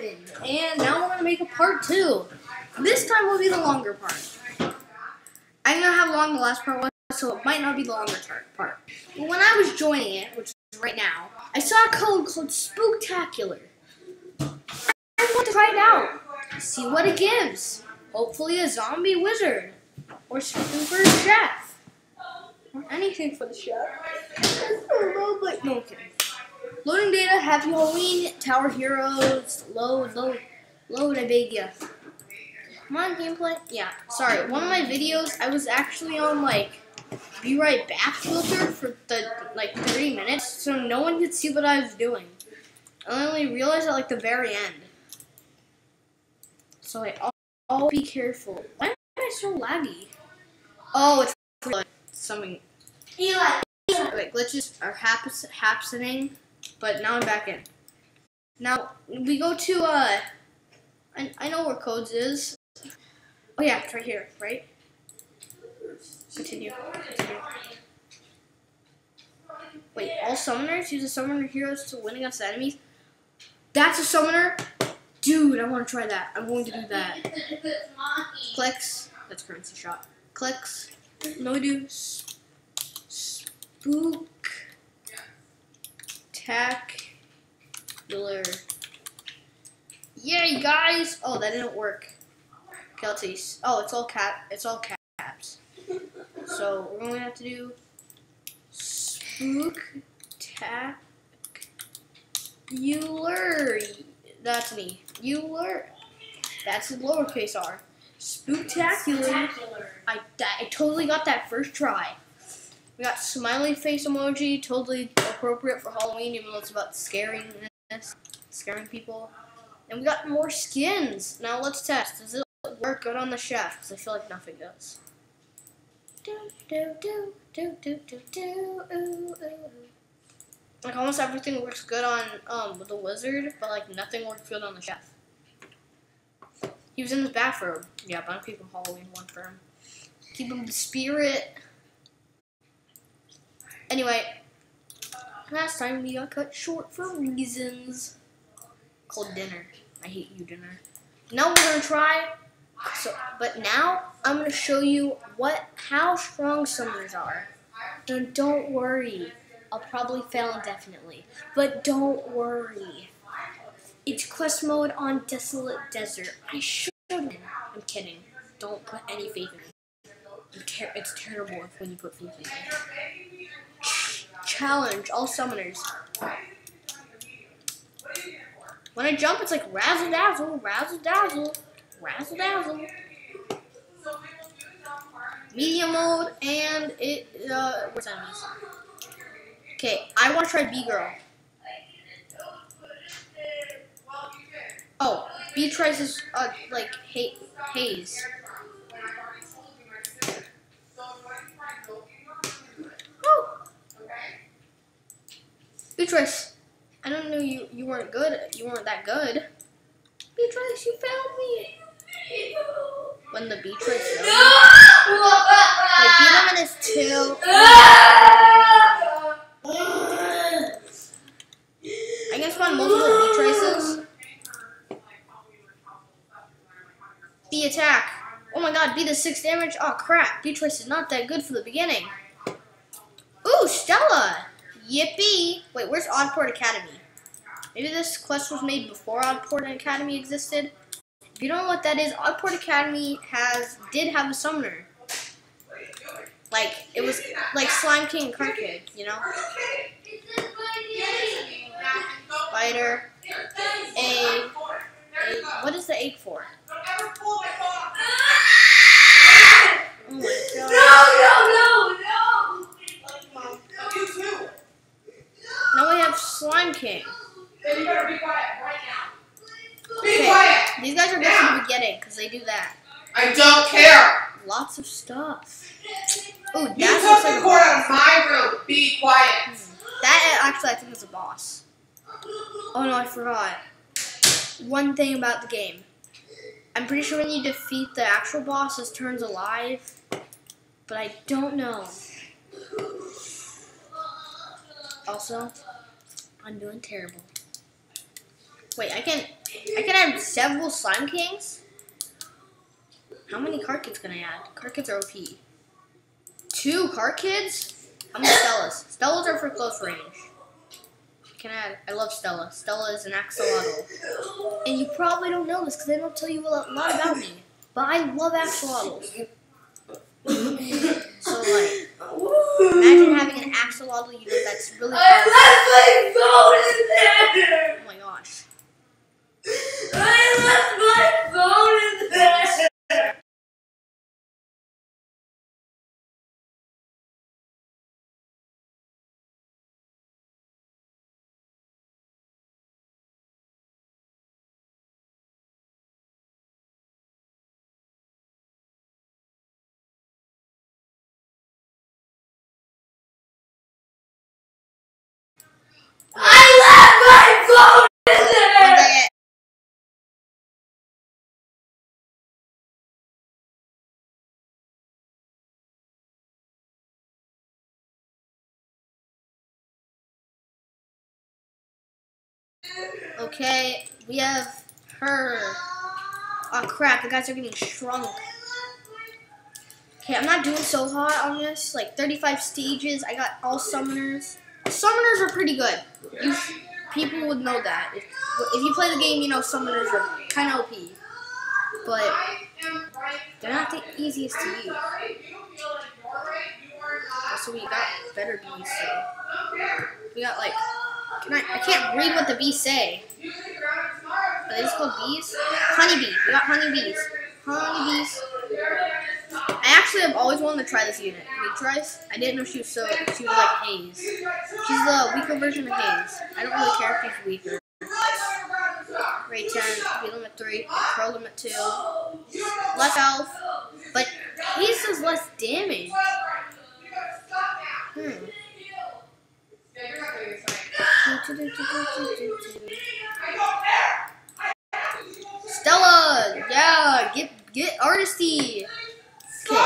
happened. And now we're going to make a part two. This time will be the longer part. I know how long the last part was, so it might not be the longer part. But when I was joining it, which is right now, I saw a code called Spooktacular. I want to try it out. See what it gives. Hopefully a zombie wizard. Or something for a chef. Or anything for the chef. but no kidding. Loading data, Happy Halloween, Tower Heroes, load, load, load, I beg ya. Come on, gameplay. Yeah, sorry. One of my videos, I was actually on like be right back filter for the like 30 minutes, so no one could see what I was doing. I only realized at like the very end. So I all be careful. Why am I so laggy? Oh, it's like something. Eli. Wait, glitches are haps happening, but now I'm back in. Now we go to uh, I I know where codes is. Oh yeah, it's right here, right? Continue. Continue. Wait, all summoners use a summoner heroes to win against enemies. That's a summoner, dude. I want to try that. I'm going to do that. Clicks. That's currency shot. Clicks. No do. Spook. Tacular. Yay, guys! Oh, that didn't work. Kelties. Oh, it's all cap. It's all caps. So we're going to have to do spook tack tacular. That's me. Euler. That's the lowercase r. Spooktacular. I, I totally got that first try. We got smiley face emoji, totally appropriate for Halloween, even though it's about scaring scaring people. And we got more skins. Now let's test. Does it work good on the chef? Because I feel like nothing does. Do, do, do, do, do, do, do, ooh, ooh. Like almost everything works good on um the wizard, but like nothing works good on the chef. He was in his bathrobe. Yeah, but I'm keeping Halloween one for him. Keep him the spirit. Anyway, last time we got cut short for reasons. Called dinner. I hate you, dinner. Now we're gonna try. So, but now I'm gonna show you what how strong summoners are. And don't worry, I'll probably fail indefinitely. But don't worry. It's quest mode on Desolate Desert. I should I'm kidding. Don't put any faith in it. Ter it's terrible when you put faith in it. Challenge all summoners. When I jump, it's like razzle dazzle, razzle dazzle, razzle dazzle. Medium mode, and it, uh, where's enemies? Okay, I want to try B Girl. Oh, Beatrice is, uh, like, ha haze. Beatrice, I don't know you, you weren't good, you weren't that good. Beatrice, you failed me! When the Beatrice goes. Like, beat him in his tail. I can spawn multiple Beatrices. The attack. Oh my god, be the six damage. Oh crap, Beatrice is not that good for the beginning. Ooh, Stella. Yippee. Wait, where's Oddport Academy? Maybe this quest was made before Oddport Academy existed. If you don't know what that is, Oddport Academy has did have a summoner. Like it was like Slime King and Cart Kid, you know? Spider. A, a what is the egg for? Oh my god. Now we have Slime King. Then you better be quiet right now. Be Okay. quiet. These guys are good for the beginning because they do that. I don't care. Lots of stuff. Ooh, You took the cord out of my room. Be quiet. Hmm. That uh, actually I think is a boss. Oh no, I forgot. One thing about the game. I'm pretty sure when you defeat the actual boss, it turns alive. But I don't know. Also, I'm doing terrible. Wait, I can I can add several Slime Kings. How many cart kids can I add? Cart kids are OP. Two cart kids? How many Stellas? Stellas are for close range. Can I add? I love Stella. Stella is an axolotl. And you probably don't know this because I don't tell you a lot about me. But I love axolotls. so like, imagine having an axolotl unit that's really I left my phone in there. Oh my gosh. I left my phone in there. Okay, we have her. Oh crap, the guys are getting shrunk. Okay, I'm not doing so hot on this. Like 35 stages, I got all summoners. Summoners are pretty good. You, people would know that. If, if you play the game, you know summoners are kind of OP. But they're not the easiest to use. So we got better bees. So we got like, can I? I can't read what the bees say. Are they just called bees? Honeybee. We got honeybees. Honeybees. I actually have always wanted to try this unit. Beatrice. I didn't know she was so. She was like Haze. She's the weaker version of Haze. I don't really care if she's weaker. Rate 10, speed limit 3, pro limit 2. Less health. But Haze does less damage. Hmm. Stella! Yeah! Get get artisty! Okay.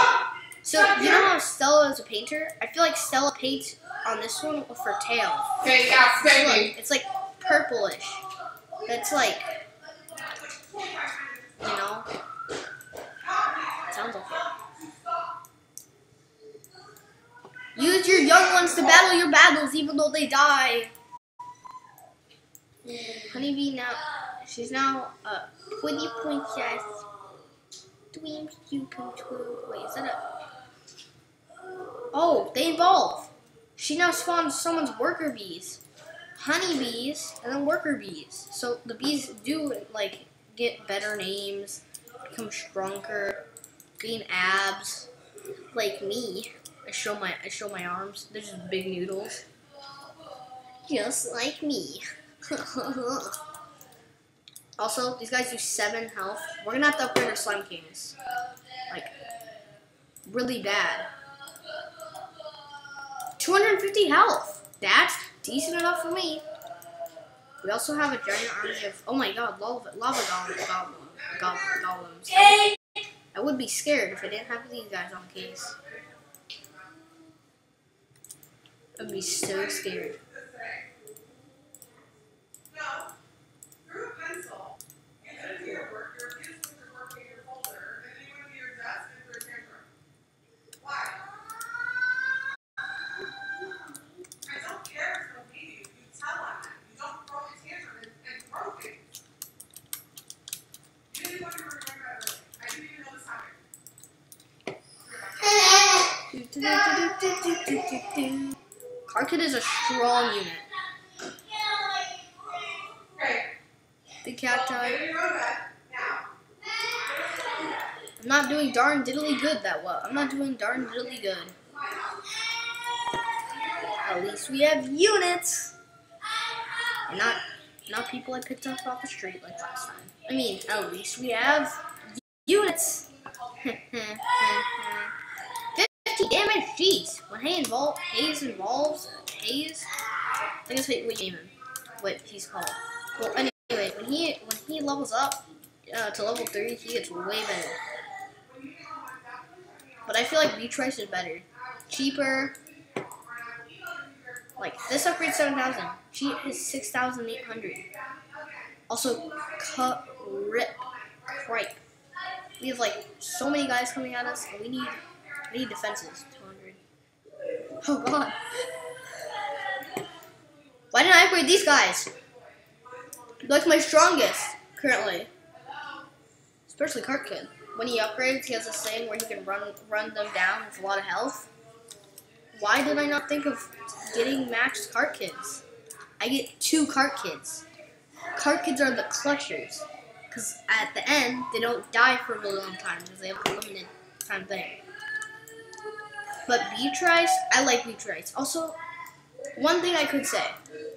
So you know how Stella is a painter? I feel like Stella paints on this one with her tail. Okay, yeah, baby. it's like purplish. That's like you know? Sounds it. Use your young ones to battle your battles even though they die. Honeybee now she's now a pretty princess. Dreams you come true. Wait, is that a Oh, they evolve. She now spawns someone's worker bees. Honeybees and then worker bees. So the bees do like get better names, become stronger, gain abs. Like me. I show my I show my arms. They're just big noodles. Just like me. also, these guys do seven health. We're gonna have to upgrade our slime kings. Like really bad. 250 health. That's decent enough for me. We also have a giant army of oh my god, lava lava golem, goblin, goblin, golems. Hey. I would be scared if I didn't have these guys on the case. I'd be so scared. Cart Kid is a strong unit. The type. I'm not doing darn diddly good that well. I'm not doing darn diddly good. At least we have units. And not not people I picked up off the street like last time. I mean, at least we have units. 50 damage, jeez. When Hay invol Haze involves Haze, I think that's what we name him. What he's called. Well, anyway, when he when he levels up uh, to level three, he gets way better. But I feel like Beatrice is better, cheaper. Like this upgrade seven thousand. She is six thousand eight hundred. Also, cut rip cripe. We have like so many guys coming at us, and we need we need defenses. 200. Oh god. Why didn't I upgrade these guys? Like my strongest currently. Especially Cart Kid. When he upgrades, he has this thing where he can run run them down with a lot of health. Why did I not think of getting maxed Cart Kids? I get two Cart Kids. Cart Kids are the clutchers. Because at the end, they don't die for a really long time because they have a limited time thing. But Beatrice, I like Beatrice. Also, one thing I could say,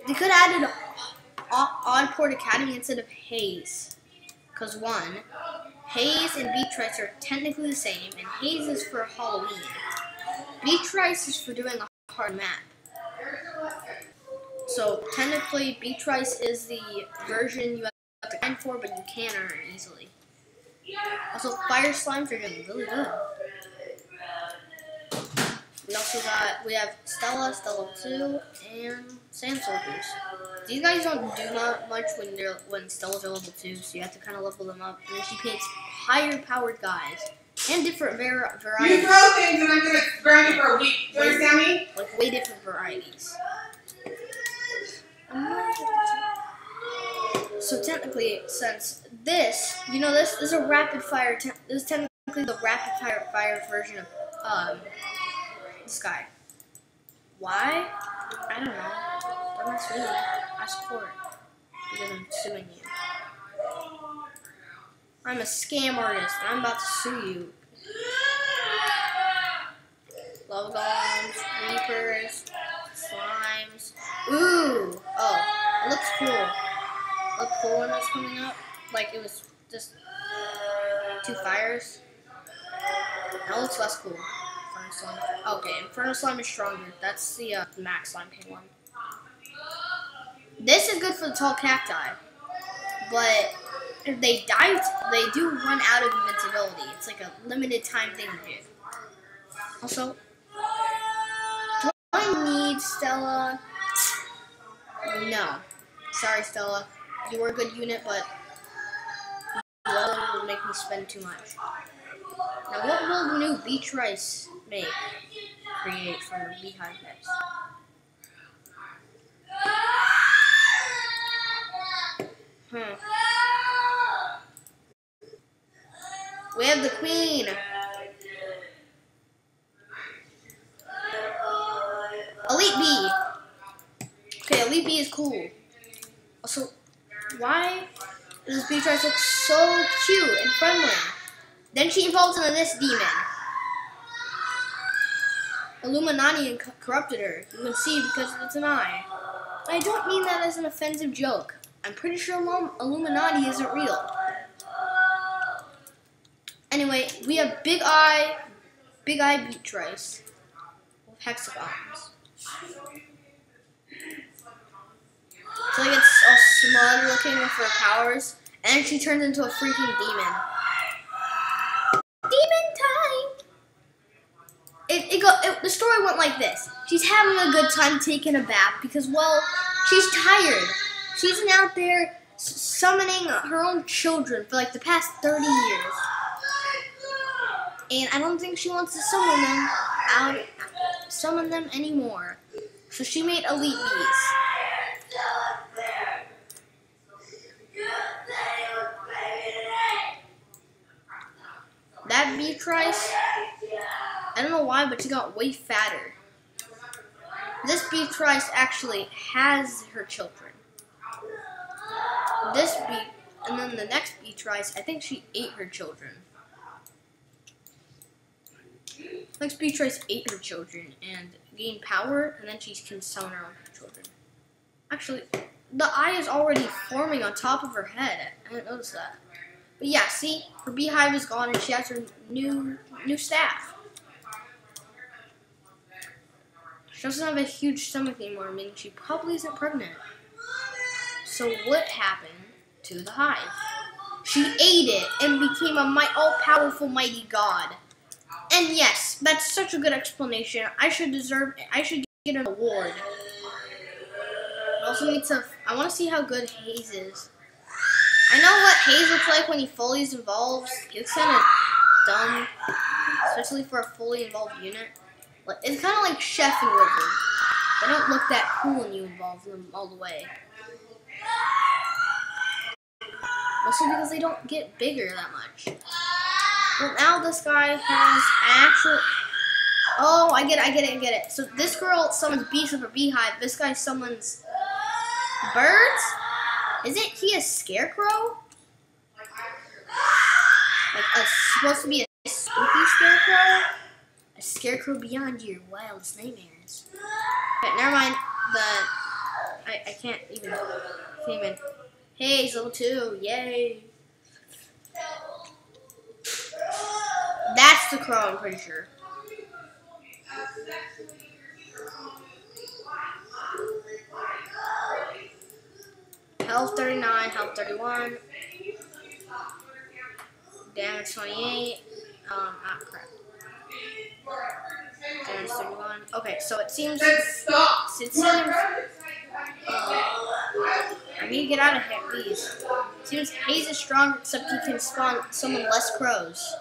they could have added Oddport Academy instead of Haze. Because one, Haze and Beatrice are technically the same, and Haze is for Halloween. Beatrice is for doing a hard map. So technically, Beatrice is the version you have to grind for, but you can earn easily. Also, Fire Slimes are doing really good. We also got, we have Stella, Stella 2, and Sand Soldiers. These guys don't do not much when they're when Stella's are level 2, so you have to kind of level them up. And then she paints higher powered guys. And different var varieties. You throw things and I'm gonna burn you for a week. Do you understand me? Like way different varieties. So technically, since this, you know, this, this is a rapid fire. This is technically the rapid fire fire version of um, this guy. Why? I don't know. Don't ask me. Ask Court. Because I'm suing you. I'm a scam artist, I'm about to sue you. Love golems, reapers, slimes. Ooh! Oh, it looks cool. Look cool when it's coming up. Like it was just two fires. That looks less cool. Inferno slime. Okay, Inferno slime is stronger. That's the uh, max slime king one. This is good for the tall cacti, but if they die, they do run out of invincibility. It's like a limited time thing to do. Also, do I need Stella? No. Sorry, Stella. You were a good unit, but Dwelling would make me spend too much. Now, what will the new Beatrice make? Create from the beehive? Hmm. We have the queen. Elite Bee. Okay, Elite Bee is cool. Also, why does this Beatrice look so cute and friendly? Then she evolves into this demon. Illuminati and corrupted her. You can see because it's an eye. I don't mean that as an offensive joke. I'm pretty sure Illuminati isn't real. Anyway, we have Big Eye, Big Eye Beatrice with hexagons. So like it's all smug looking with her powers, and she turns into a freaking. Demon time! It, it go, it, the story went like this. She's having a good time taking a bath because, well, she's tired. She's been out there summoning her own children for like the past 30 years. And I don't think she wants to summon them out, summon them anymore. So she made elite bees. That Beatrice, I don't know why, but she got way fatter. This Beatrice actually has her children. This Be and then the next Beatrice, I think she ate her children. Next Beatrice ate her children and gained power, and then she can summon her own children. Actually, the eye is already forming on top of her head. I didn't notice that. But yeah, see, her beehive is gone and she has her new new staff. She doesn't have a huge stomach anymore, meaning she probably isn't pregnant. So what happened to the hive? She ate it and became a my all-powerful mighty god. And yes, that's such a good explanation. I should deserve I should get an award. I also need to I want to see how good Haze is. I know what Haze looks like when he fully. He looks kind of dumb, especially for a fully involved unit. It's kind of like Chef and Wizard. They don't look that cool when you involve them all the way. Mostly because they don't get bigger that much. Well, now this guy has actual. Oh, I get it, I get it, I get it. So this girl summons bees of a beehive. This guy summons birds. Isn't he a scarecrow? Like a supposed to be a spooky scarecrow? A scarecrow beyond your wildest nightmares. Never mind. The I, I can't even can't even. Hey, he's level two! Yay! That's the crow. I'm pretty sure. Health 39, health 31, damage 28. Um, ah, crap. Damage 31. Okay, so it seems. It seems. Uh, I need to get out of here, please. Seems Haze is strong, except he can spawn summon less crows.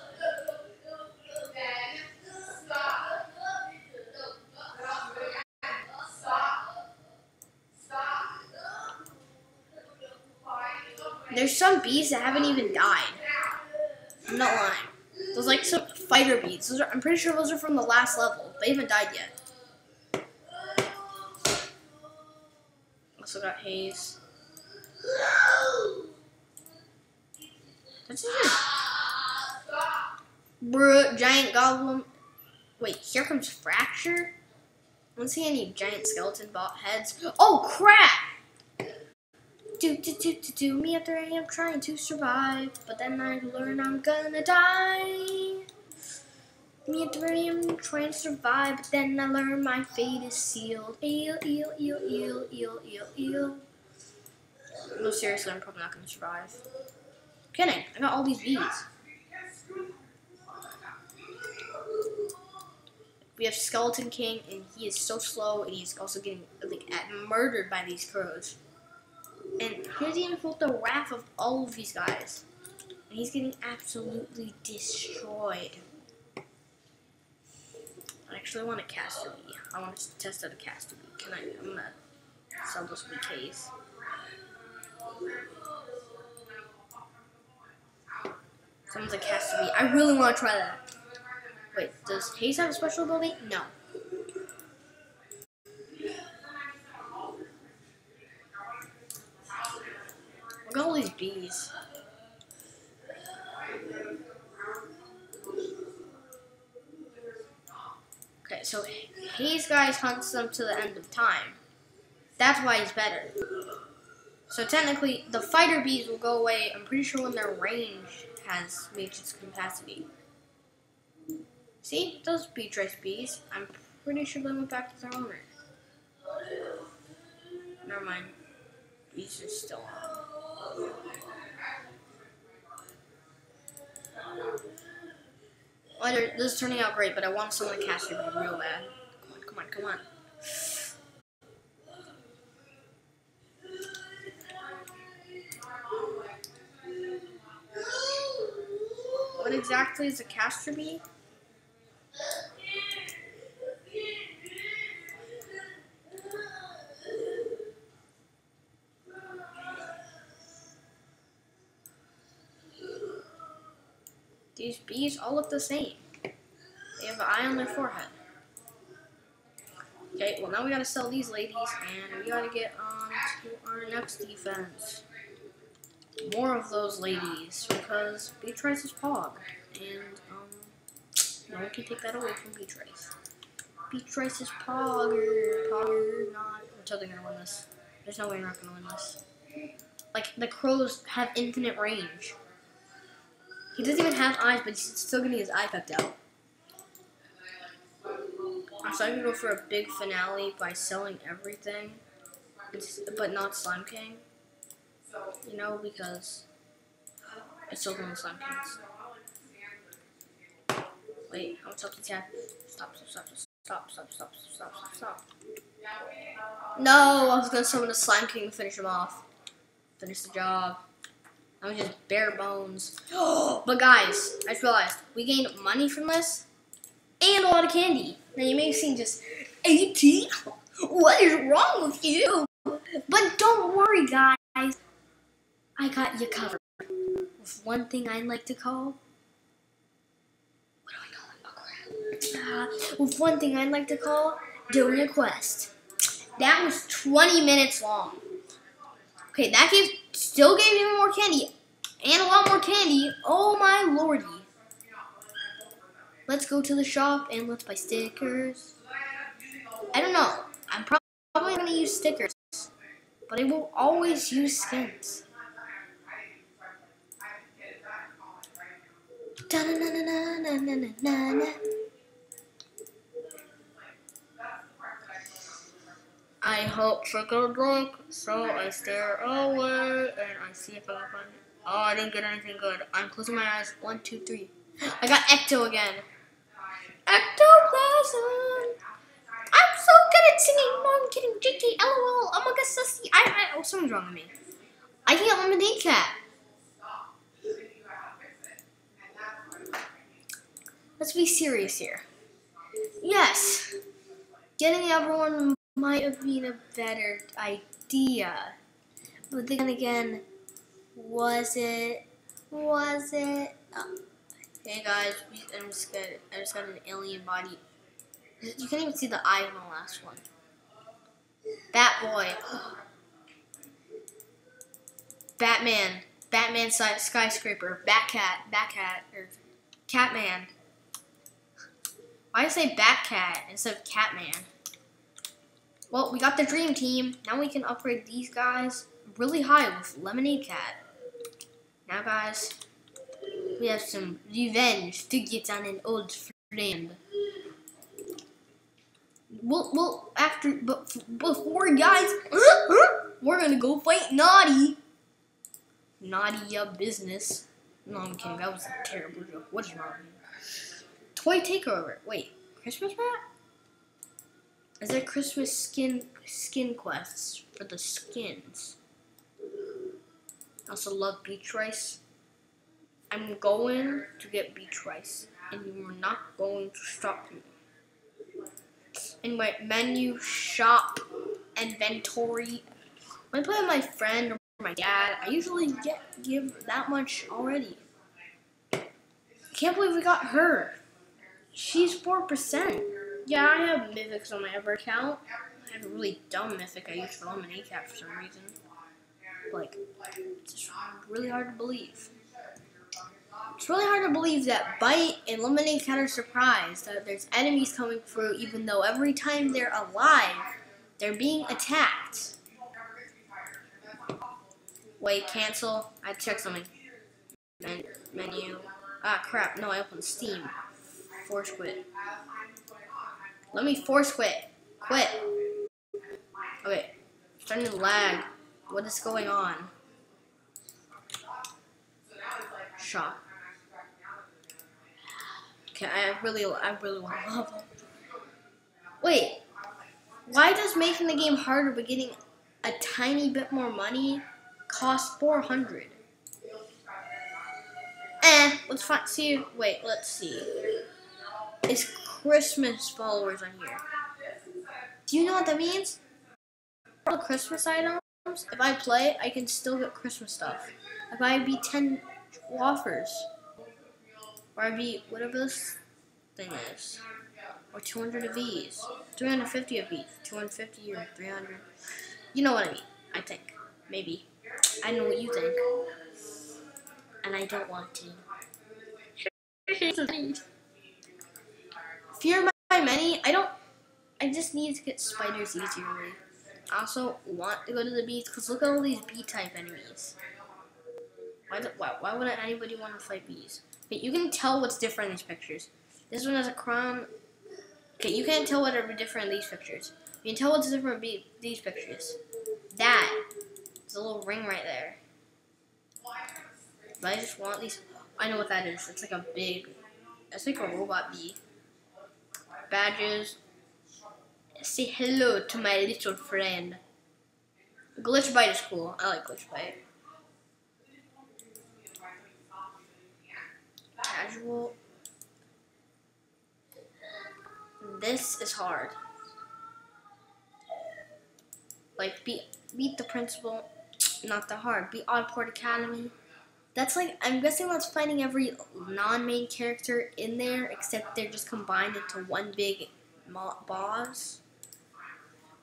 There's some bees that haven't even died. I'm not lying. There's like some fighter bees. Those are, I'm pretty sure those are from the last level. They haven't died yet. Also got haze. That's it. Bruh, giant goblin. Wait, here comes fracture. I don't see any giant skeleton bot heads. Oh crap! Do do do do do me after I am trying to survive, but then I learn I'm gonna die. Me after I am trying to survive, but then I learn my fate is sealed. Eel, eel, eel, eel, eel, eel, eel. No, seriously, I'm probably not gonna survive. kidding, I got all these bees. We have Skeleton King, and he is so slow, and he's also getting like murdered by these crows. And he doesn't even felt the wrath of all of these guys. And he's getting absolutely destroyed. I actually want a caster. I want to test out a caster bee. Can I? I'm gonna sell this BKs. Someone's a caster bee. I really want to try that. Wait, does Haze have a special ability? No. Look at all these bees. So Haze guys hunts them to the end of time. That's why he's better. So technically, the fighter bees will go away. I'm pretty sure when their range has reached its capacity. See, those Beatrice bees. I'm pretty sure they went back to their owner. Never mind. Bees are still on. They're- this is turning out great, but I want someone to cast it real bad. Come on, come on, come on. What exactly is a caster These bees all look the same. They have an eye on their forehead. Okay, well now we gotta sell these ladies and we gotta get on to our next defense. More of those ladies because Beatrice is Pog. And um no one can take that away from Beatrice. Beatrice is Pogger. Pogger not I'm totally gonna win this. There's no way I'm not gonna win this. Like the crows have infinite range. He doesn't even have eyes, but he's still getting his eye pecked out. So I can go for a big finale by selling everything, but not Slime King. You know, because I still to Slime Kings. Wait, how much health does he have? Stop, stop, stop, stop, stop, stop, stop, stop, stop. No, I was gonna summon a Slime King to finish him off. Finish the job. That was just bare bones. but guys, I just realized we gained money from this and a lot of candy. Now you may have seen just 18. What is wrong with you? But don't worry, guys. I got you covered. With one thing I like to call. What do I call it? Oh. Uh, with one thing I'd like to call doing a quest. That was 20 minutes long. Okay, that gave Still gave me more candy. And a lot more candy. Oh my lordy. Let's go to the shop and let's buy stickers. I don't know. I'm probably going to use stickers. But I will always use skins. Da -na -na -na I hope good luck, so I stare away and I see if I can find it. Oh, I didn't get anything good. I'm closing my eyes. One, two, three. I got Ecto again. Ectoplasm. I'm so good at singing. No, I'm kidding. JK, LOL. Oh my god, sussy. I, I, oh, something's wrong with me. I can't lemonade cat. Let's be serious here. Yes, getting everyone might have been a better idea. But then again, was it? Was it? Oh. Hey guys, I just got I just got an alien body. You can't even see the eye in the last one. Bat boy. Batman. Batman skyscraper. Batcat. Batcat. Or Catman. Why did I say Batcat instead of Catman? Well, we got the dream team. Now we can upgrade these guys really high with Lemonade Cat. Now, guys, we have some revenge to get on an old friend. Well, well, after, but before, guys, we're gonna go fight Naughty. Naughty uh, business. No, I'm kidding. That was a terrible joke. What is wrong? Toy takeover. Wait, Christmas map? Is there Christmas skin skin quests for the skins? I also love Beatrice. I'm going to get Beatrice, and you are not going to stop me. In my menu, shop, inventory. When I play with my friend or my dad, I usually get give that much already. Can't believe we got her. She's four percent. Yeah, I have mythics on my ever account. I have a really dumb mythic I use for lemonade cat for some reason. Like, it's just really hard to believe. It's really hard to believe that Bite and Lemonade Cat are surprised that there's enemies coming through, even though every time they're alive, they're being attacked. Wait, cancel. I checked something. Men menu. Ah, crap. No, I opened Steam. Force quit. Let me force quit. Quit. Okay. Starting to lag. What is going on? Shock. Okay, I really, I really want them. Wait, why does making the game harder but getting a tiny bit more money cost 400? Eh, let's find, see, wait, let's see. Is Christmas followers on here? Do you know what that means? All Christmas items, if I play, I can still get Christmas stuff. If I beat 10 offers. Or I beat whatever this thing is. Or 200 of these. 350 of these. 250 or 300. You know what I mean. I think. Maybe. I know what you think. And I don't want to. Fear my many. I don't. I just need to get spiders easier. I also want to go to the beach because look at all these bee type enemies. Why, why, why would anybody want to fight bees? Okay, you can tell what's different in these pictures. This one has a crown. Okay, you can't tell whatever different in these pictures. You can tell what's different in these pictures. That is a little ring right there. But I just want these. I know what that is. It's like a big. It's like a robot bee badges. Say hello to my little friend. Glitch Bite is cool. I like Glitch Bite. Casual. This is hard. Like, beat, beat the principal. Not that hard. Beat Oddport Academy. That's like I'm guessing that's finding every non-main character in there, except they're just combined into one big boss.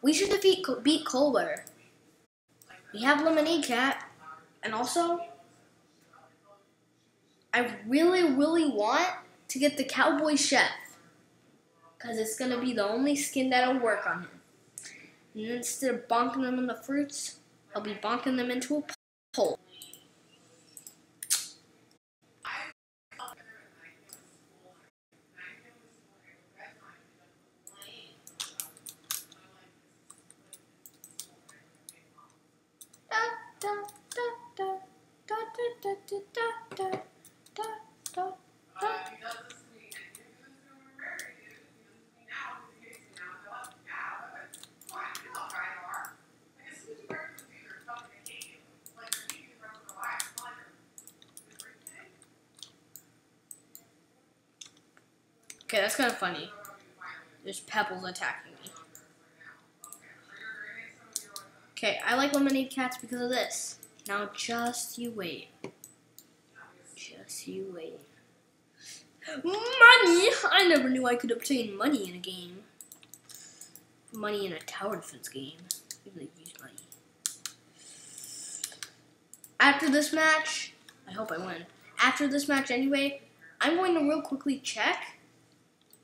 We should defeat beat Colbert. We have Lemonade Cat, and also I really, really want to get the Cowboy Chef. Because it's going to be the only skin that'll work on him. And instead of bonking them in the fruits, I'll be bonking them into a pole. Funny. There's pebbles attacking me. Okay, I like lemonade cats because of this. Now just you wait. Just you wait. Money! I never knew I could obtain money in a game. Money in a tower defense game. Use money. After this match, I hope I win. After this match anyway, I'm going to real quickly check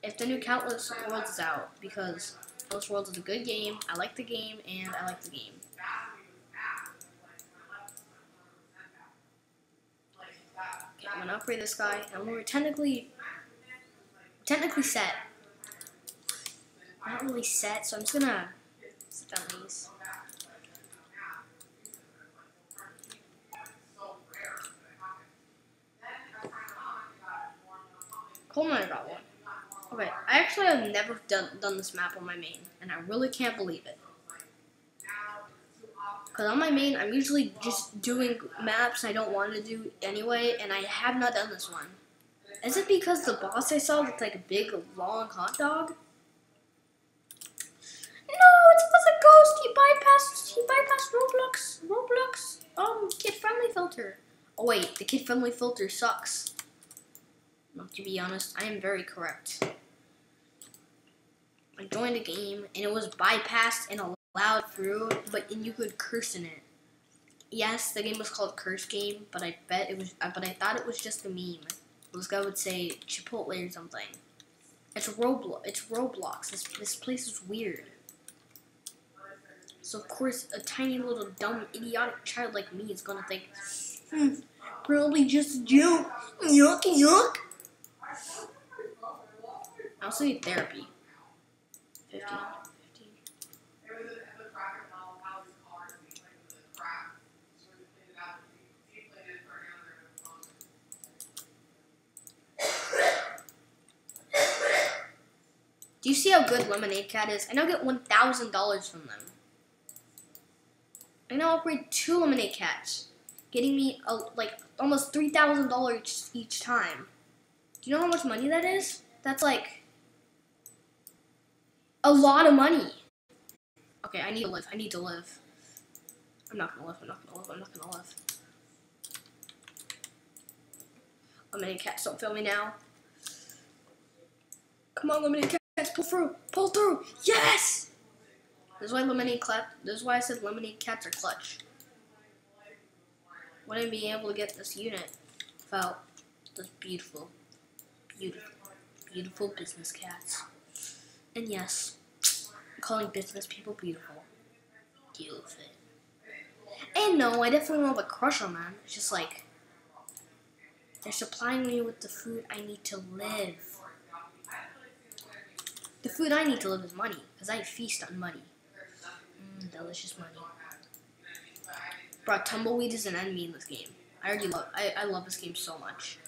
if the new Countless Worlds is out because Countless Worlds is a good game. I like the game and I like the game. Okay, I'm gonna upgrade this guy, and we're technically technically set. Not really set, so I'm just gonna sit down these. Coleman got one. Okay, I actually have never done done this map on my main, and I really can't believe it. Cause on my main, I'm usually just doing maps I don't want to do anyway, and I have not done this one. Is it because the boss I saw looked like a big, long hot dog? No, it's because a ghost. He bypassed. He bypassed Roblox. Roblox. Um, kid-friendly filter. Oh wait, the kid-friendly filter sucks. To be honest, I am very correct. I joined a game and it was bypassed and allowed through, but and you could curse in it. Yes, the game was called Curse Game, but I bet it was. But I thought it was just a meme. This guy would say Chipotle or something. It's Roblox. It's Roblox. This this place is weird. So of course, a tiny little dumb idiotic child like me is gonna think, hmm, probably just a joke. Yuck yuck. I also need therapy. 15, 15. Do you see how good Lemonade Cat is? I now get one thousand dollars from them. I now upgrade two Lemonade Cats, getting me a, like almost three thousand dollars each time. Do you know how much money that is? That's like a lot of money. Okay, I need to live. I need to live. I'm not gonna live. I'm not gonna live. I'm not gonna live. Lemonade Cats, don't fail me now. Come on, Lemonade Cats, pull through, pull through. Yes. This is why Lemonade Clat. This is why I said Lemonade Cats are clutch. Wouldn't be able to get this unit without those beautiful, beautiful, beautiful business cats. And yes, calling business people beautiful. Deal with it. And no, I definitely don't have a crush on them. It's just like they're supplying me with the food I need to live. The food I need to live is money, because I feast on money. Mmm, delicious money. Bro, Tumbleweed is an enemy in this game. I already love I, I love this game so much.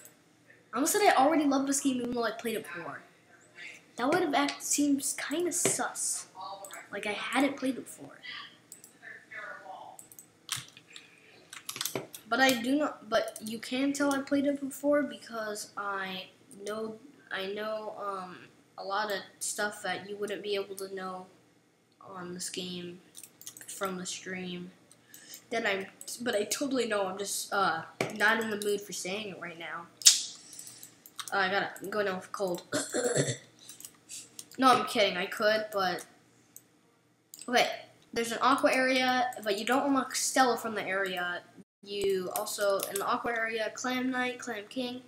Said I already loved this game even though I played it before. That would have act seems kind of sus. Like I hadn't played it before. But I do not. But you can tell I played it before because I know I know um, a lot of stuff that you wouldn't be able to know on this game from the stream. Then I'm, but I totally know I'm just uh, not in the mood for saying it right now. Uh, I gotta I'm going down with cold. no, I'm kidding. I could, but okay. There's an aqua area, but you don't unlock Stella from the area. You also in the aqua area, Clam Knight, Clam King.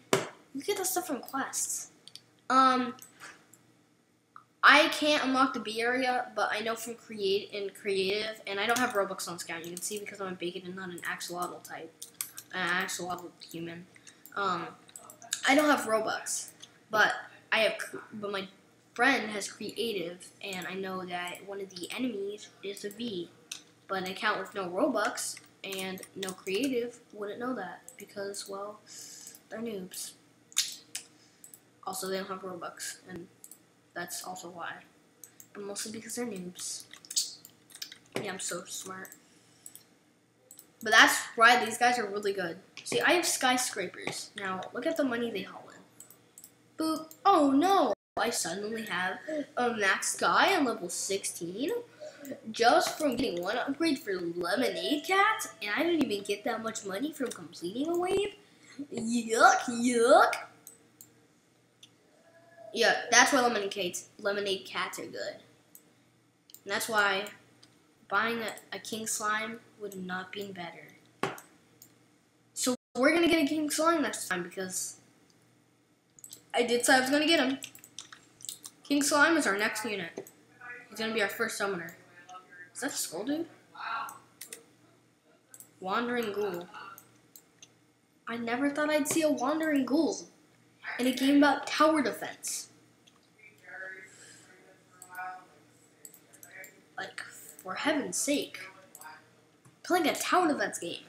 You get that stuff from quests. Um, I can't unlock the B area, but I know from create in creative, and I don't have Robux on Scout. You can see because I'm a bacon and not an axolotl type, an axolotl human. Um, I don't have Robux, but I have. But my friend has creative, and I know that one of the enemies is a V. But an account with no Robux and no creative wouldn't know that because, well, they're noobs. Also, they don't have Robux, and that's also why. But mostly because they're noobs. Yeah, I'm so smart. But that's why these guys are really good. See, I have skyscrapers. Now, look at the money they haul in. Boop. Oh, no. I suddenly have a max guy on level 16 just from getting one upgrade for Lemonade Cat, and I didn't even get that much money from completing a wave. Yuck, yuck. Yeah, that's why lemonade cats, lemonade cats are good. And that's why buying a, a king slime would not been better. We're gonna get a king slime next time because I did say I was gonna get him. King slime is our next unit. He's gonna be our first summoner. Is that skull dude? Wandering ghoul. I never thought I'd see a wandering ghoul in a game about tower defense. Like, for heaven's sake. Playing a tower defense game.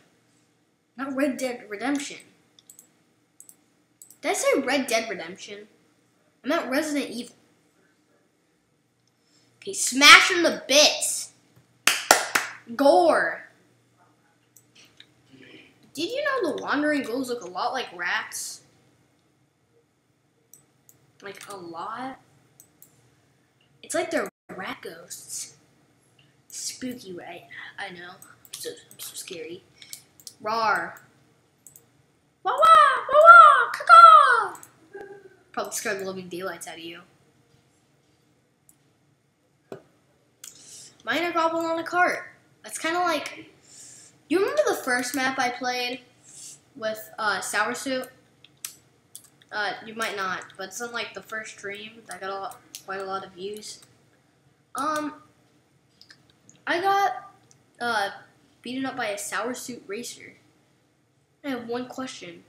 Not Red Dead Redemption. Did I say Red Dead Redemption? I meant Resident Evil. Okay, smash them to bits. Gore. Did you know the wandering ghouls look a lot like rats? Like a lot. It's like they're rat ghosts. Spooky, right? I know. I'm so, I'm so scary. Rar. Wah wah! Wah wah! Caw Probably scared the living daylights out of you. Miner Goblin on a cart. That's kind of like. You remember the first map I played with uh, Sour Suit? Uh, you might not, but it's on like the first stream that got a lot, quite a lot of views. Um, I got uh, beaten up by a Sour Suit Racer. I have one question.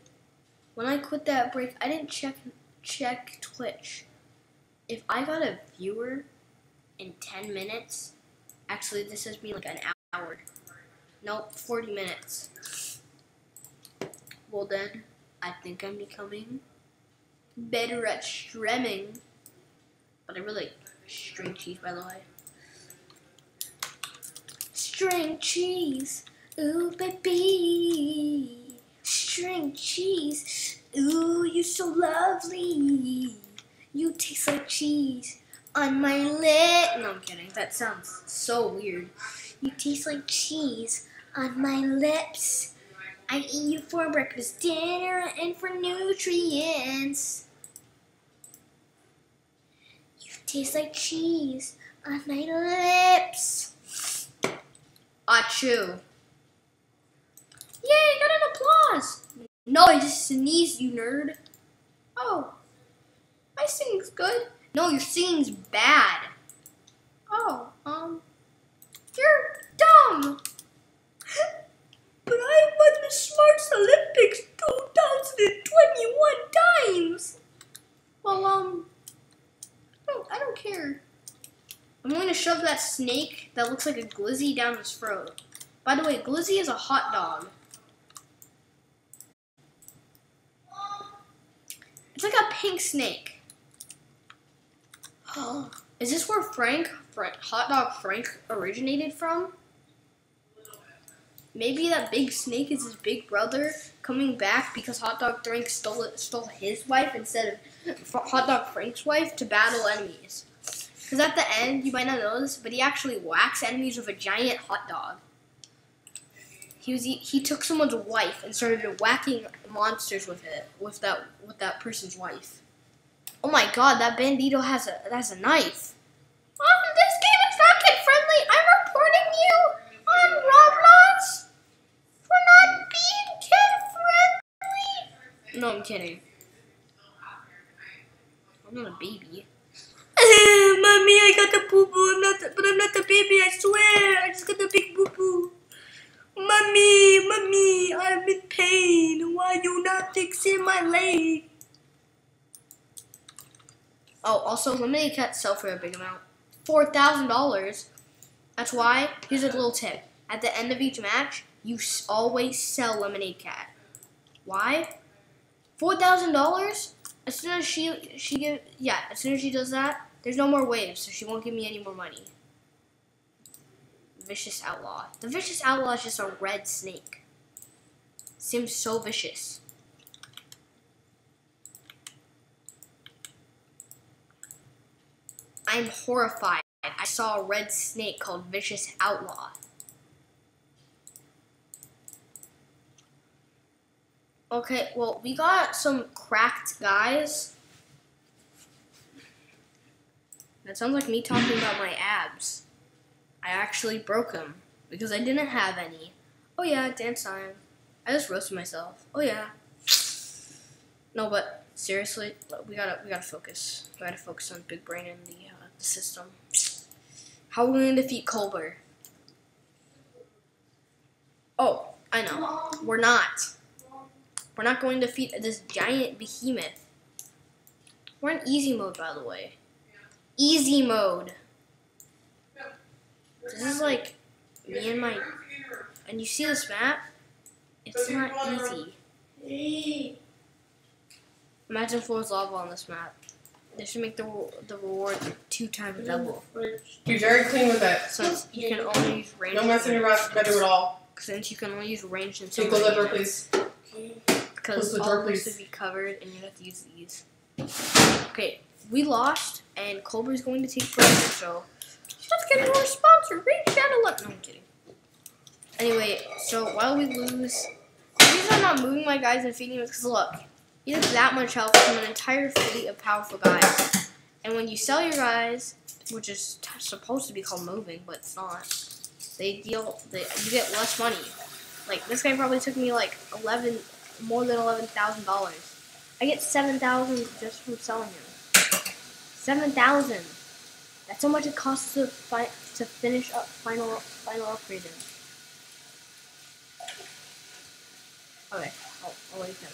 When I quit that break, I didn't check check Twitch. If I got a viewer in 10 minutes, actually this has been like an hour. Nope, 40 minutes. Well then, I think I'm becoming better at streaming. But I really like string cheese, by the way. String cheese, ooh baby. String cheese, ooh you're so lovely. You taste like cheese on my lip. No, I'm kidding. That sounds so weird. You taste like cheese on my lips. I eat you for breakfast, dinner, and for nutrients. You taste like cheese on my lips. Achoo. Yay, got an applause. No, I just sneezed, you nerd. Oh, my singing's good. No, your singing's bad. Oh, um, you're dumb. but I won the Smarts Olympics 2021 times. Well, um, I don't, I don't care. I'm going to shove that snake that looks like a glizzy down his throat. By the way, glizzy is a hot dog. It's like a pink snake. Oh, is this where Frank, Frank, Hot Dog Frank originated from? Maybe that big snake is his big brother, coming back because Hot Dog Frank stole stole his wife instead of Hot Dog Frank's wife to battle enemies. Because at the end, you might not know this, but he actually whacks enemies with a giant hot dog. He was he, he took someone's wife and started whacking monsters with it with that with that person's wife. Oh my god, that bandito has a has a knife. Um, this game is not kid friendly. I'm reporting you on Roblox for not being kid friendly. No, I'm kidding. I'm not a baby. Mommy, I got the poo poo. I'm not, but I'm not the baby. I swear. I just got the big poo poo. Mommy, mommy, I'm in pain. Why you not fixing my leg? Oh, also, lemonade Cat sell for a big amount. Four thousand dollars. That's why. Here's a little tip. At the end of each match, you always sell lemonade cat. Why? Four thousand dollars. As soon as she she give yeah, as soon as she does that, there's no more waves, so she won't give me any more money. Vicious Outlaw. The Vicious Outlaw is just a red snake. Seems so vicious. I'm horrified. I saw a red snake called Vicious Outlaw. Okay, well, we got some cracked guys. That sounds like me talking about my abs. I actually broke them because I didn't have any. Oh yeah, dance time. I just roasted myself. Oh yeah. No, but seriously, we gotta we gotta focus. We gotta focus on big brain and the, uh, the system. How are we gonna defeat Colbert? Oh, I know. We're not. We're not going to defeat this giant behemoth. We're in easy mode, by the way. Easy mode. This is like me and my. And you see this map? It's not easy. Imagine floors lava on this map. They should make the the reward two times double. You're very clean with it. So you can only use range. No messing around better at all. Since you can only use range and you close that door, please? Because the all door, of this please. would be covered, and you have to use these. Okay, we lost, and Colbert's going to take forever, so let's get more sponsor. Raid Shadow Left. No, I'm kidding. Anyway, so while we lose, the reason I'm not moving my guys and feeding them is because look, he has that much health from an entire fleet of powerful guys. And when you sell your guys, which is supposed to be called moving, but it's not, they deal, they, you get less money. Like this guy probably took me like eleven, more than eleven thousand dollars. I get seven thousand just from selling him. Seven thousand. That's how much it costs to fi- to finish up final final upgrading. Okay, I'll, I'll leave him.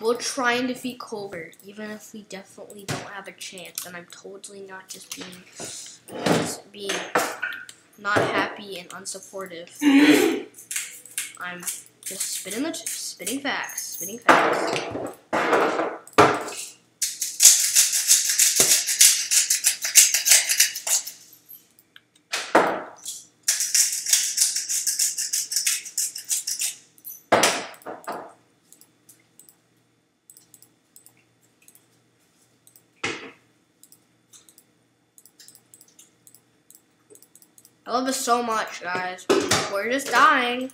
We'll try and defeat Colbert, even if we definitely don't have a chance. And I'm totally not just being just being not happy and unsupportive. I'm just spitting the spitting facts, spitting facts. Love this so much, guys. We're just dying.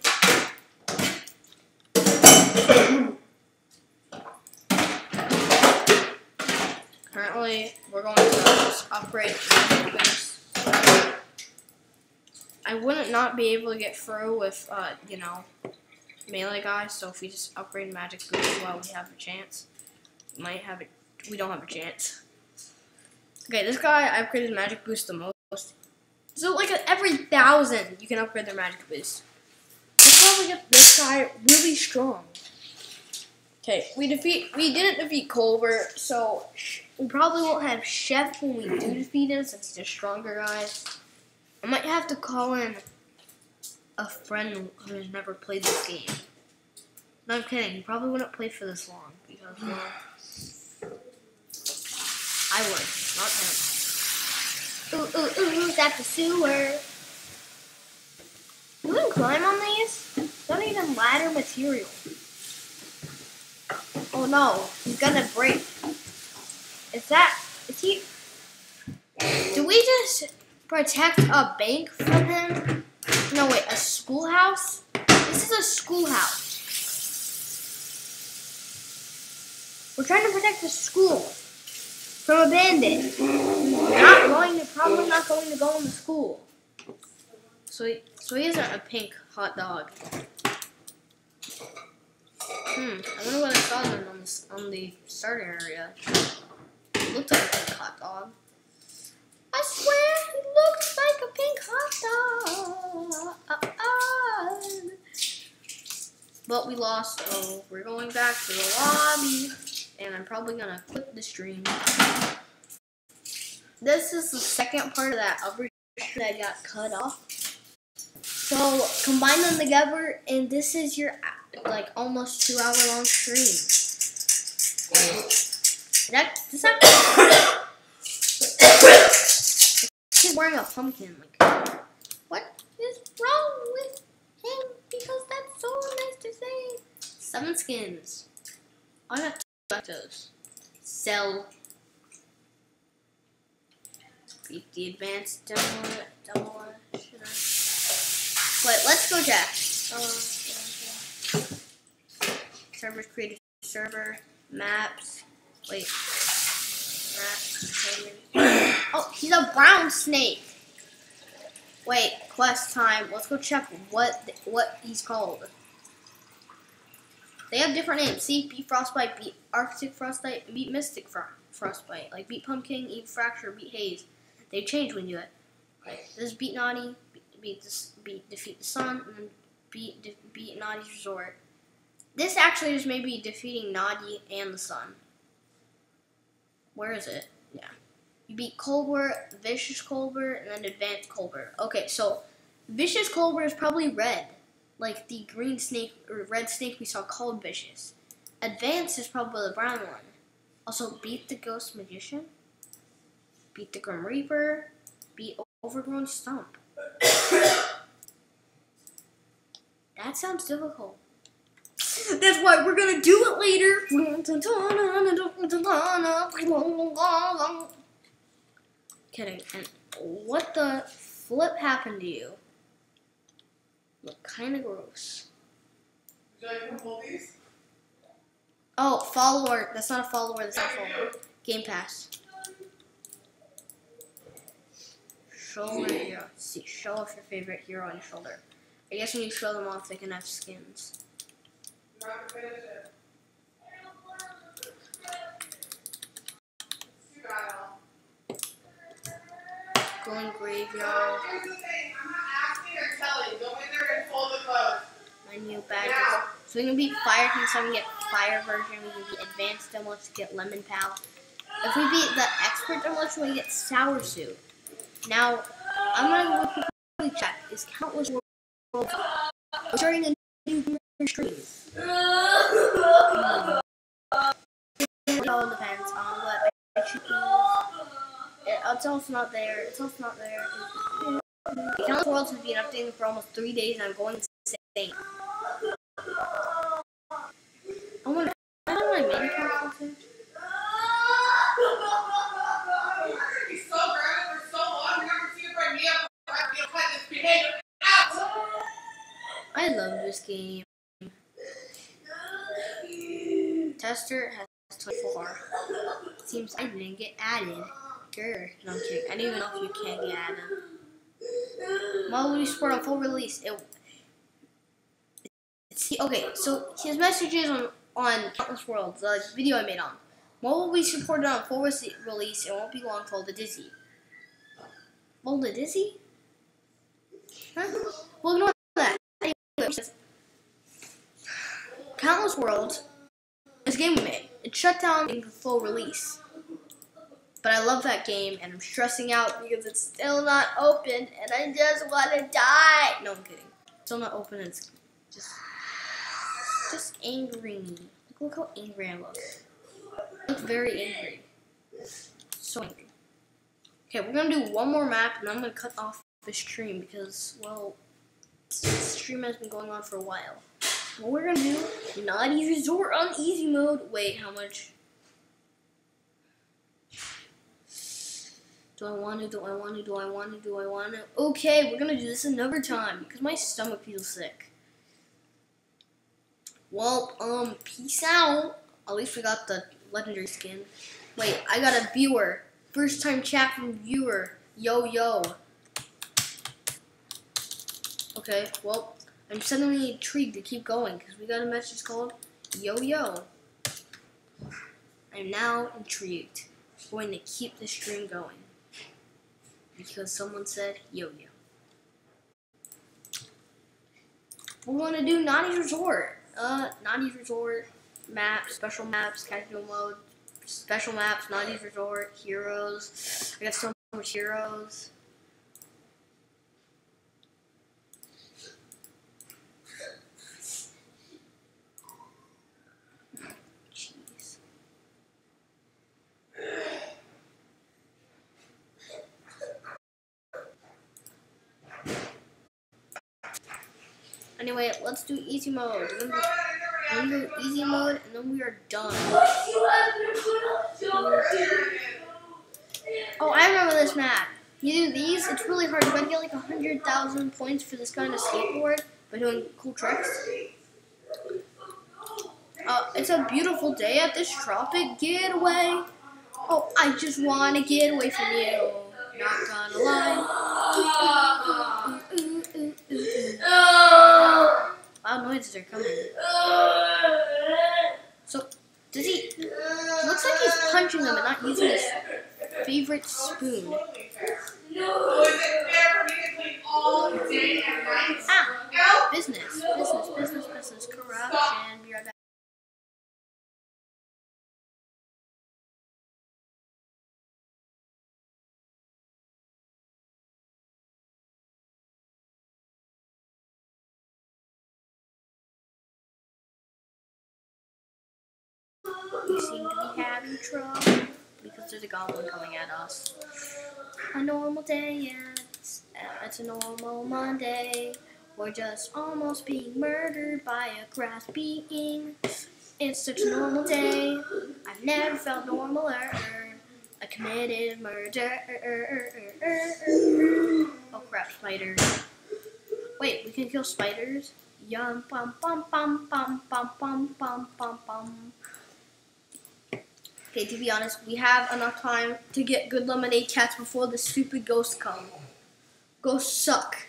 Currently, we're going to upgrade. I wouldn't not be able to get through with, uh, you know, melee guys. So if we just upgrade magic boost while we have a chance, we might have it. We don't have a chance. Okay, this guy I upgraded magic boost the most. So like every thousand, you can upgrade their magic boost. Let's probably get this guy really strong. Okay, we defeat. We didn't defeat Colbert, so we probably won't have Chef when we do defeat him since he's a stronger guy. I might have to call in a friend who's never played this game. No, I'm kidding. He probably wouldn't play for this long because well, I would, not him. Ooh, ooh, ooh, that's the sewer. You can climb on these? Don't even ladder material. Oh no, he's gonna break. Is that, is he, do we just protect a bank from him? No wait, a schoolhouse? This is a schoolhouse. We're trying to protect the school from a bandit. Not going to, probably not going to go in the school. So so he isn't a pink hot dog. Hmm, I wonder what I saw then on the, on the starter area. It looked like a pink hot dog. I swear it looks like a pink hot dog. But we lost, so we're going back to the lobby. And I'm probably gonna quit the stream. This is the second part of that upper that got cut off. So combine them together, and this is your like almost two hour long stream. That actually he's wearing a pumpkin. Like, what is wrong with him? Because that's so nice to say. Seven skins. I got lactose. Sell. Beat the advanced demo. Demo. Should I? Wait, let's go, Jack. Uh, servers created server maps. Wait. Maps. Oh, he's a brown snake. Wait, quest time. Let's go check what what he's called. They have different names. See, beat frostbite, beat arctic frostbite, beat mystic fro- frostbite. Like beat pumpkin, eat fracture, beat haze. They change when you do it. Like this beat naughty, beat, beat this, beat defeat the sun, and then beat de- beat naughty's resort. This actually is maybe defeating naughty and the sun. Where is it? Yeah. You beat Colbert, Vicious Colbert, and then Advanced Colbert. Okay, so Vicious Colbert is probably red, like the green snake or red snake we saw called Vicious. Advanced is probably the brown one. Also, beat the Ghost Magician, beat the Grim Reaper, beat Overgrown Stump. that sounds difficult. That's why we're gonna do it later. Kidding. And what the flip happened to you? Look kind of gross. Would you like to hold these? Oh, follower. That's not a follower. That's not a follower. Game Pass. Shoulder uh, hero. See, show off your favorite hero on your shoulder. I guess when you show them off, they can have skins. You have to finish it. Too bad, Al. Going graveyard. Here's the thing. I'm not asking or telling. Go in there and fold the clothes. Menu badges. Now. So we can beat Fire King, so we can get Fire version. We can beat Advanced Demolition, get Lemon Pal. If we beat the Expert Demolition, we get Sour Suit. Now, I'm gonna go quickly check. Is Countless Worlds starting a new stream? It all depends on what use. It- It's also not there. It's also not there. Countless Worlds has been updating for almost three days, and I'm going insane. I don't know my main character. I love this game. Tester has 24. Seems I didn't get added. Grr. No, I'm kidding. I don't even know if you can get added. Model Sport on full release. It, see, okay, so his messages on on Countless Worlds, the video I made on. What will be supported on full release? It won't be long till the Dizzy. Well, the Dizzy? Huh? Well, ignore that. Countless Worlds is a game we made. It shut down in full release. But I love that game, and I'm stressing out because it's still not open, and I just want to die. No, I'm kidding. It's Still not open. It's just, just angry me. Look how angry I look. I look very angry. So angry. Okay, we're gonna do one more map, and I'm gonna cut off the stream because, well, it's stream has been going on for a while. What we're gonna do, Naughty Resort on easy mode. Wait, how much? Do I want to? Do I want to? Do I want to? Do I want to? Okay, we're gonna do this another time because my stomach feels sick. Well, um, peace out. At least we got the legendary skin. Wait, I got a viewer. First time chat from viewer. Yo, yo. Okay, well, I'm suddenly intrigued to keep going because we got a message called Yo, yo. I'm now intrigued. I'm going to keep the stream going because someone said yo yo. We're gonna do Naughty's Resort. Uh, Naughty's Resort map, special maps, casual mode, special maps, Naughty's Resort, heroes. I got so much heroes. Jeez. Anyway, let's do easy mode. Gonna do easy mode, and then we are done. Oh, I remember this map. You do these, it's really hard. You gotta get like a hundred thousand points for this kind of skateboard by doing cool tricks. Uh, it's a beautiful day at this tropic getaway. Oh, I just wanna get away from you. Not gonna lie. Ooh, ooh, ooh, ooh, ooh. Loud noises are coming. So, does he? Looks like he's punching them and not using his favorite spoon. Was it fair for me to clean all day and night? Ah, business, business, business, business, corruption. Be right back. Seem to be having trouble because there's a goblin coming at us. A normal day. It's, uh, it's a normal Monday. We're just almost being murdered by a grass being. It's such a normal day. I've never felt normaler. I committed murder. Oh crap, spiders. Wait, we can kill spiders? Yum pum pum pum pum pum pum pum pum. Okay, to be honest, we have enough time to get good lemonade cats before the stupid ghosts come. Ghosts suck.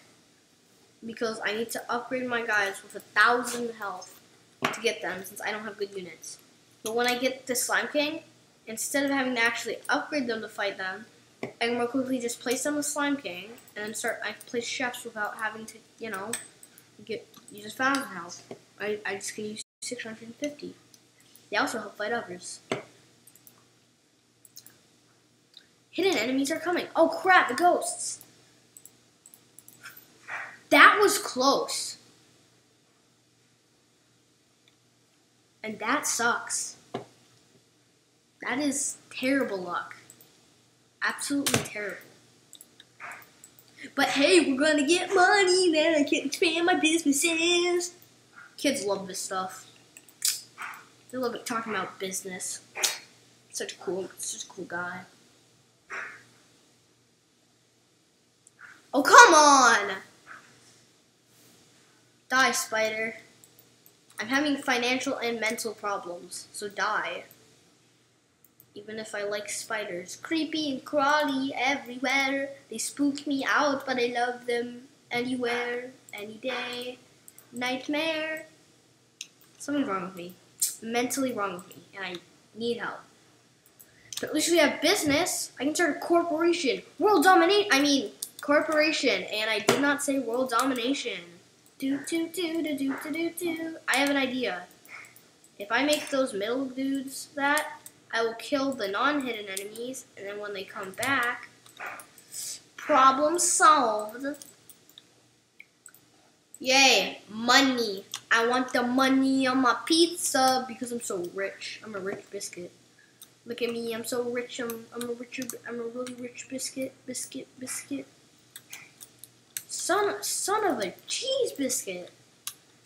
Because I need to upgrade my guys with a thousand health to get them since I don't have good units. But when I get the Slime King, instead of having to actually upgrade them to fight them, I can more quickly just place them with Slime King and then start I place chefs without having to, you know, get use a thousand health. I, I just can use six hundred and fifty. They also help fight others. Hidden enemies are coming. Oh crap, the ghosts. That was close. And that sucks. That is terrible luck. Absolutely terrible. But hey, we're gonna get money, then I can expand my businesses. Kids love this stuff. They love it talking about business. Such a cool, such a cool guy. Oh, come on! Die, spider. I'm having financial and mental problems, so die. Even if I like spiders. Creepy and crawly everywhere. They spook me out, but I love them anywhere, any day. Nightmare. Something's wrong with me. Mentally wrong with me, and I need help. But at least we have business. I can start a corporation. World dominate. I mean, corporation. And I did not say world domination. Do do do do do do do do. I have an idea. If I make those middle dudes that, I will kill the non-hidden enemies, and then when they come back, problem solved. Yay, money. I want the money on my pizza because I'm so rich. I'm a rich biscuit. Look at me, I'm so rich. I'm, I'm a rich. I'm a really rich biscuit. Biscuit, biscuit. Son, son of a cheese biscuit.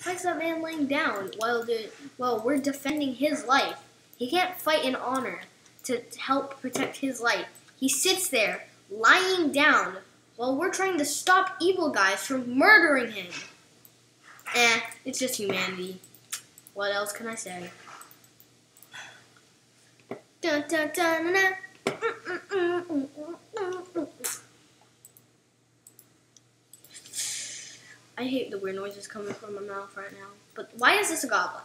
Is that man laying down while the while we're defending his life? He can't fight in honor to, help protect his life. He sits there lying down while we're trying to stop evil guys from murdering him. Eh, it's just humanity. What else can I say? Dun, dun, dun, mm, mm, mm, dun, dun. I hate the weird noises coming from my mouth right now. But why is this a goblin?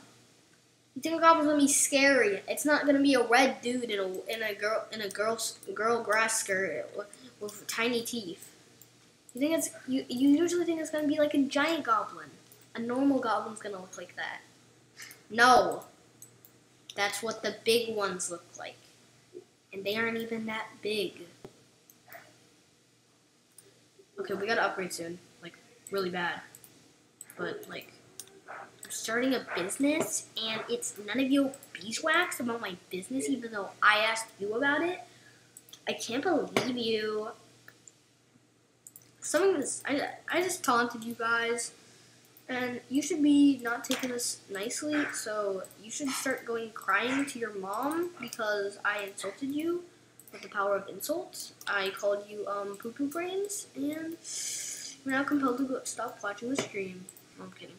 You think a goblin's gonna be scary? It's not gonna be a red dude in a in a girl in a girl girl grass skirt with, tiny teeth. You think it's you? You usually think it's gonna be like a giant goblin. A normal goblin's gonna look like that. No, that's what the big ones look like, and they aren't even that big. Okay, we gotta upgrade soon, really bad. But like, I'm starting a business, and it's none of your beeswax about my business, even though I asked you about it. I can't believe you. Something that's I I just taunted you guys, and you should be not taking this nicely. So you should start going crying to your mom because I insulted you with the power of insults. I called you um poo poo brains, and you're now compelled to go, stop watching the stream. No, I'm kidding.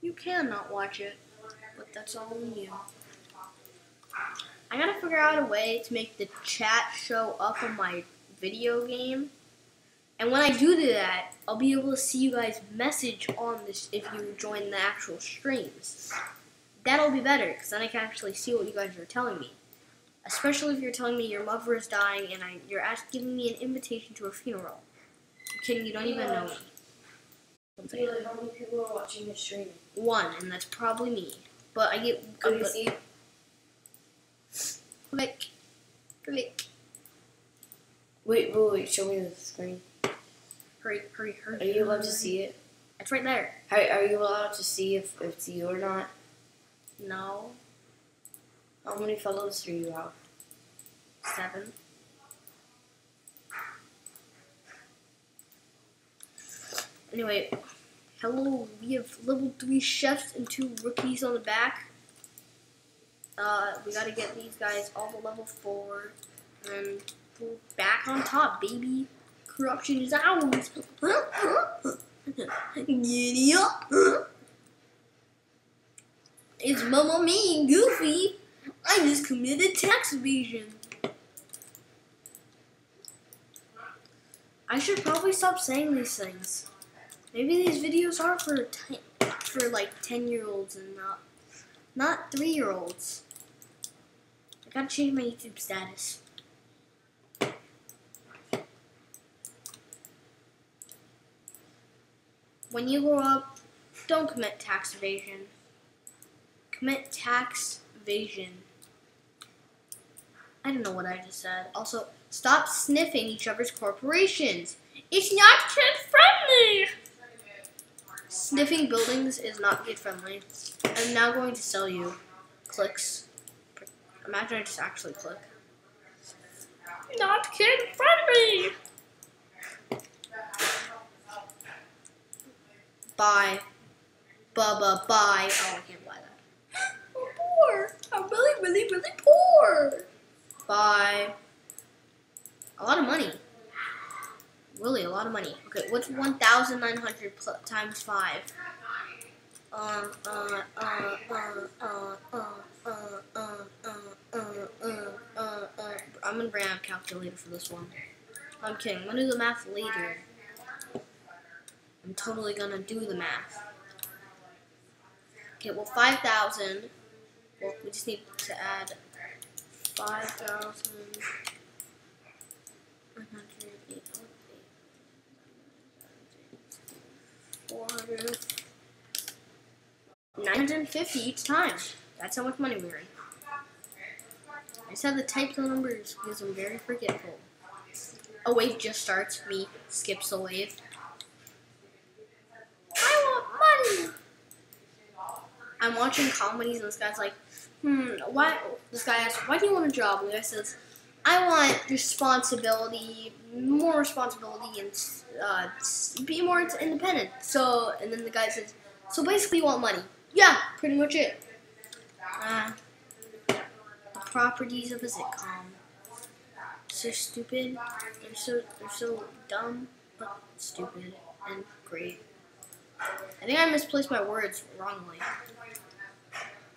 You cannot watch it, but that's all you. I gotta figure out a way to make the chat show up on my video game. And when I do that, I'll be able to see you guys message on this if you join the actual streams. That'll be better, because then I can actually see what you guys are telling me. Especially if you're telling me your mother is dying and I, you're giving me an invitation to a funeral. I'm kidding, you don't even know me. Taylor, how many people are watching the stream? One, and that's probably me. But I get Can uh, you see? click, click. Wait, wait, wait. Show me the screen. Hurry, hurry, hurry. Are you allowed to see it? It's right there. Are, are you allowed to see if, if it's you or not? No, How many fellows do you have? seven. Anyway, hello. We have level three chefs and two rookies on the back. Uh, we gotta get these guys all to level four, and we're back on top, baby. Corruption is ours. Giddy up. It's Mama Me and Goofy. I just committed tax evasion. I should probably stop saying these things. Maybe these videos are for for like ten year olds and not not three year olds. I gotta change my YouTube status. When you grow up, don't commit tax evasion. Commit tax evasion. I don't know what I just said. Also, stop sniffing each other's corporations. It's not kid friendly. Sniffing buildings is not kid friendly. I'm now going to sell you clicks. Imagine I just actually click. Not kid friendly. Bye. Bubba, bye. Oh, I can't buy that. I'm poor. I'm really, really, really poor buy a lot of money. Really, a lot of money. Okay, what's 1,900 times 5? Uh, uh, uh, I'm gonna bring out a calculator for this one. I'm kidding. I'm gonna do the math later. I'm totally gonna do the math. Okay, well, 5,000. Well, we just need to add 5,000. 400. 950 each time. That's how much money we're in. I just have to type the numbers because I'm very forgetful. Oh, A wave just starts. Me skips the wave. I want money. I'm watching comedies and this guy's like, hmm, why? This guy asks, why do you want a job? And the guy says, I want responsibility, more responsibility, and uh, be more independent. So, and then the guy says, so basically, you want money? Yeah, pretty much it. Uh, the properties of a sitcom. So stupid. They're so they're so dumb, but stupid and great. I think I misplaced my words wrongly.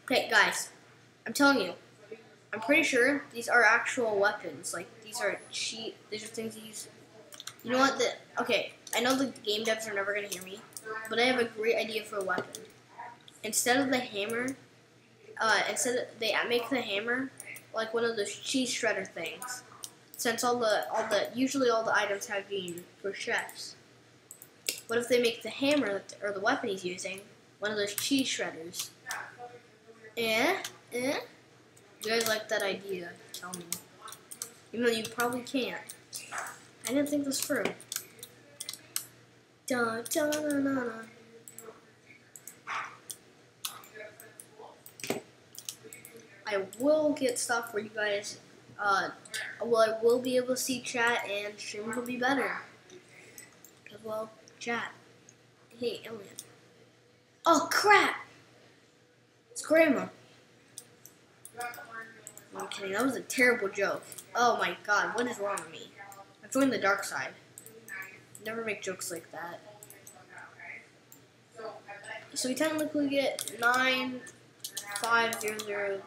Okay, guys, I'm telling you, I'm pretty sure these are actual weapons. Like these are cheat. These are things you use. You know what? The okay. I know the game devs are never gonna hear me, but I have a great idea for a weapon. Instead of the hammer, uh, instead of, they make the hammer like one of those cheese shredder things. Since all the all the usually all the items have been for chefs. What if they make the hammer or the weapon he's using one of those cheese shredders? Eh? Eh? You guys like that idea? Tell me. Even though you probably can't. I didn't think this through. Da, da, da, da, da. I will get stuff where you guys, uh, well, I will be able to see chat and stream will be better. Because, well, chat. Hey, alien. Oh, crap! It's Grandma. I'm kidding. That was a terrible joke. Oh my god, what is wrong with me? I've joined the dark side. Never make jokes like that. So we technically get nine, five, zero, zero.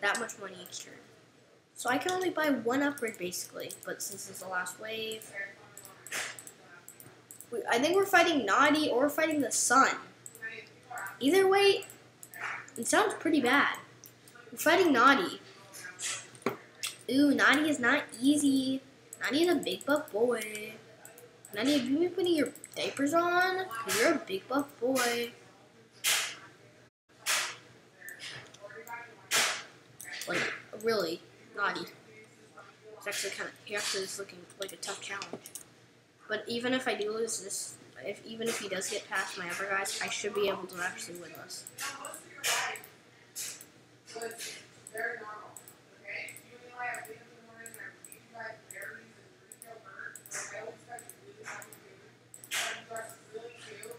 That much money each turn. So I can only buy one upgrade basically, but since it's the last wave, I think we're fighting Naughty or fighting the Sun. Either way, it sounds pretty bad. We're fighting Naughty. Ooh, Naughty is not easy. Naughty is a big buff boy. Naughty, have you been putting your diapers on? You're a big buff boy. Like, really, Naughty. It's actually kind of, he actually is looking like a tough challenge. But even if I do lose this, if even if he does get past my other guys, I should be able to actually win this. Very normal. Okay? You and I have been in the morning and I'm eating like berries and retail birds. I always expect to really happy food. I'm dressed really cute.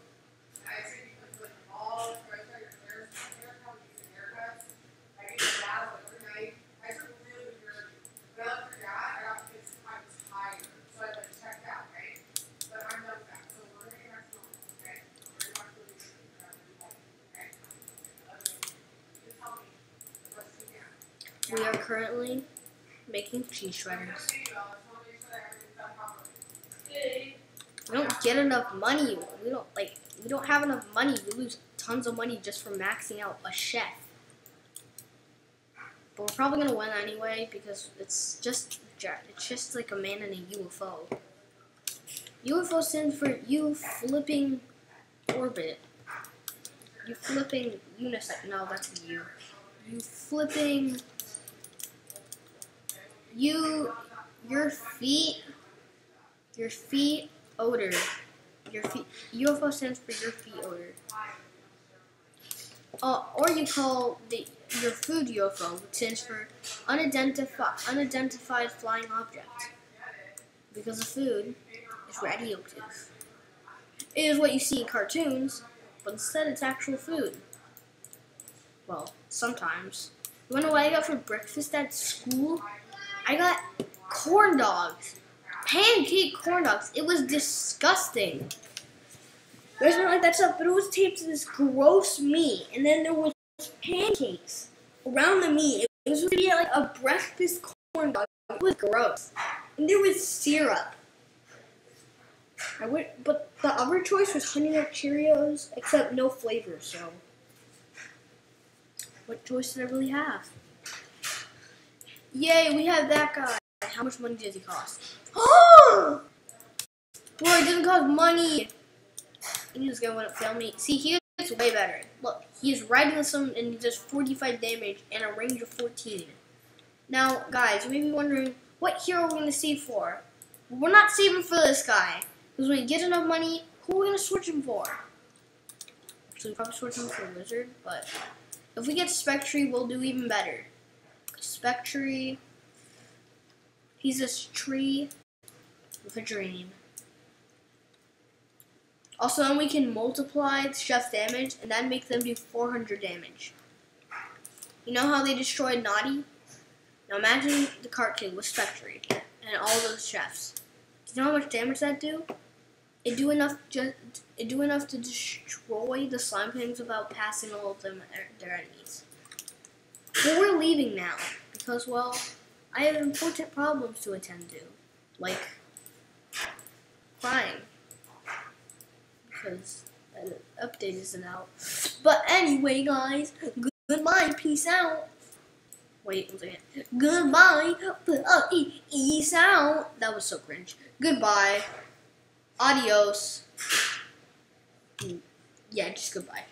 I say because like all the friends got your hair, hair color, using haircuts. I get a bath every night. I took a really good journey. But I forgot, I got pissed, I was tired. So I like checked out, right? But I'm done with that. So we're gonna get back to normal, okay? We're gonna watch the video. Okay? Just tell me the best you can. We are currently making cheese shredders. We don't get enough money. We don't like. We don't have enough money. We lose tons of money just for maxing out a chef. But we're probably gonna win anyway because it's just it's just like a man in a UFO. UFO stands for you flipping orbit. You flipping unisect. No, that's a U. You flipping. You, your feet, your feet odor. Your feet. UFO stands for your feet odor. Uh, or you call the your food UFO, which stands for unidentified unidentified flying object. Because the food is radioactive. It is what you see in cartoons, but instead it's actual food. Well, sometimes. You wanna know what I got for breakfast at school? I got corn dogs. Pancake corn dogs. It was disgusting. There's not like that stuff, but it was taped to this gross meat, and then there was pancakes around the meat. It was really like a breakfast corn dog. It was gross, and there was syrup. I would, but the other choice was Honey Nut Cheerios, except no flavor. So, what choice did I really have? Yay, we have that guy. How much money does he cost? Oh! Boy, it doesn't cost money. He just gonna want to fail me. See, he gets way better. Look, he is riding with some and he does 45 damage and a range of 14. Now, guys, you may be wondering, what hero we're we gonna save for? We're not saving for this guy. Because when we get enough money, who are we gonna switch him for? Actually, we probably switch him for a Lizard, but if we get Spectre, we'll do even better. Spectre. He's this tree with a dream. Also, then we can multiply the chef's damage and then make them do 400 damage. You know how they destroyed Naughty? Now imagine the Cart King with Spectre and all those chefs. Do you know how much damage that do? It do enough just it do enough to destroy the slime kings without passing all of them their enemies. But we're leaving now because well, I have important problems to attend to, like crying because the update isn't out. But anyway, guys, goodbye, peace out. Wait one second. Goodbye, peace uh, out. That was so cringe. Goodbye. Adios. Mm, yeah, just goodbye.